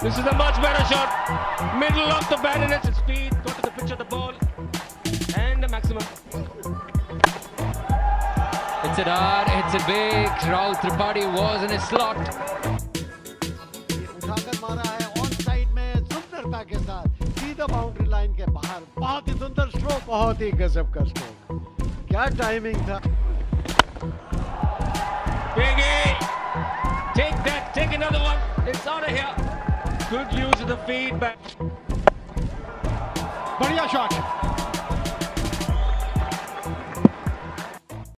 This is a much better shot. Middle of the bat and its speed. Go to the pitch of the ball. And the maximum. It's it hard, it's it big. Rahul Tripathi was in his slot. उठाकर मारा है on side में सुंदरता के साथ सीधा boundary line के बाहर बहुत ही सुंदर स्ट्रोक बहुत ही गजब का स्ट्रोक क्या टाइमिंग था Take that, take another one. It's out of here. Good use of the feedback. बढ़िया शॉट